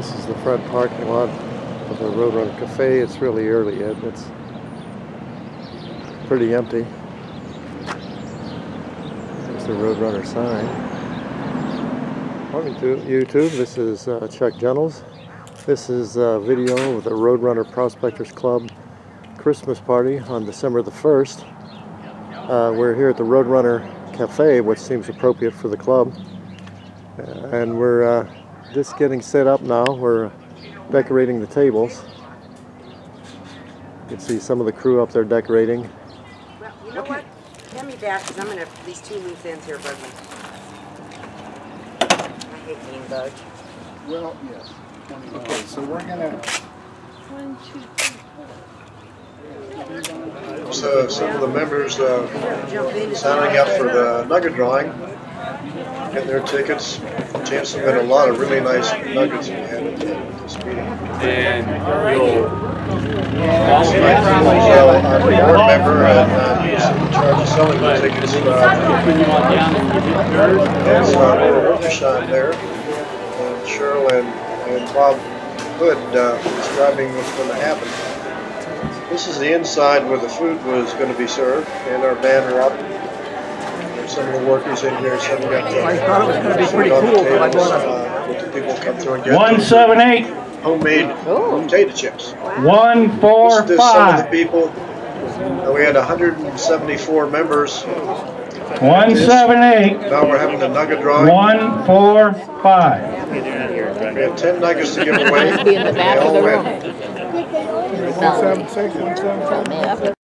This is the front parking lot of the Roadrunner Cafe. It's really early yet. It's pretty empty. There's the Roadrunner sign. Welcome to YouTube. This is uh, Chuck Gentles. This is a video of the Roadrunner Prospectors Club Christmas party on December the 1st. Uh, we're here at the Roadrunner Cafe, which seems appropriate for the club. Uh, and we're uh, just getting set up now. We're decorating the tables. You can see some of the crew up there decorating. Well, you know what? Hand me back, because I'm gonna, these two loose ends here bug me. I hate being bugged. Well, yes. Okay, so we're gonna, So some of the members uh, signing up for the nugget drawing, getting their tickets. Chance to win a lot of really nice nuggets we had at this meeting. and you'll Tonight, so our board member and uh, he's in charge of selling the tickets. Uh, put you on down and you get yours. That's uh, Laura Wilkershine there, and Cheryl and, and Bob Hood uh, describing what's going to happen. This is the inside where the food was going to be served, and our banner up. There's some of the workers in here setting up. I thought it was going to be pretty cool, but I brought uh, let the people come through and get One seven eight, homemade potato chips. one four This is some of the people. uh, we had 174 members. one seven eight, Now we're having a nugget drawing. one four five. We have 10 nuggets to give away. Be in the back They of the all room.